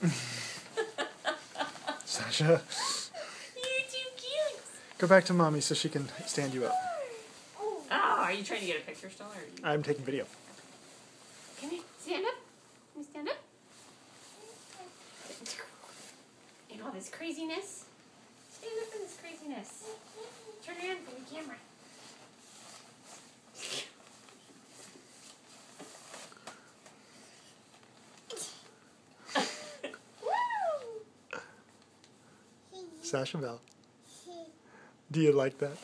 Sasha. You're too cute. Go back to mommy so she can stand you up. Oh, oh are you trying to get a picture still? Or you... I'm taking video. Can you stand up? Can you stand up? In all this craziness. Sasha Bell. Do you like that?